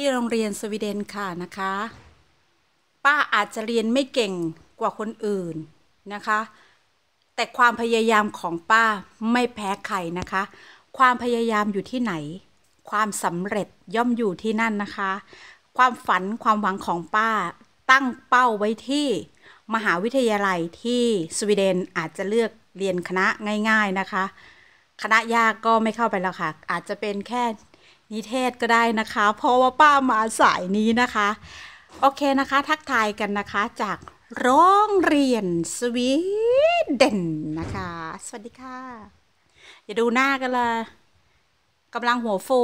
ที่โรงเรียนสวีเดนค่ะนะคะ ป้าอาจจะเรียนไม่เก่งกว่าคนอื่นนะคะ แต่ความพยายามของป้าไม่แพ้ใครนะคะ ความพยายามอยู่ที่ไหน ความสำเร็จย่อมอยู่ที่นั่นนะคะ ความฝันความหวังของป้าตั้งเป้าไว้ที่มหาวิทยาลัยที่สวีเดนอาจจะเลือกเรียนคณะง่าย ๆนะคะ คณะยากก็ไม่เข้าไปแล้วค่ะ อาจจะเป็นแค่ นิเทศก็ได้นะคะ เพราะว่าป้ามาสายนี้นะคะ โอเคนะคะ ทักทายกันนะคะจากโรงเรียนสวีเดนนะคะ สวัสดีค่ะ อย่าดูหน้ากันเลยกำลังหัวฟู